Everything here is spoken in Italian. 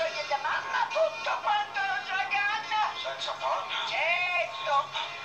gioia da mamma tutto quanto lo traganna. Senza farlo. Certo.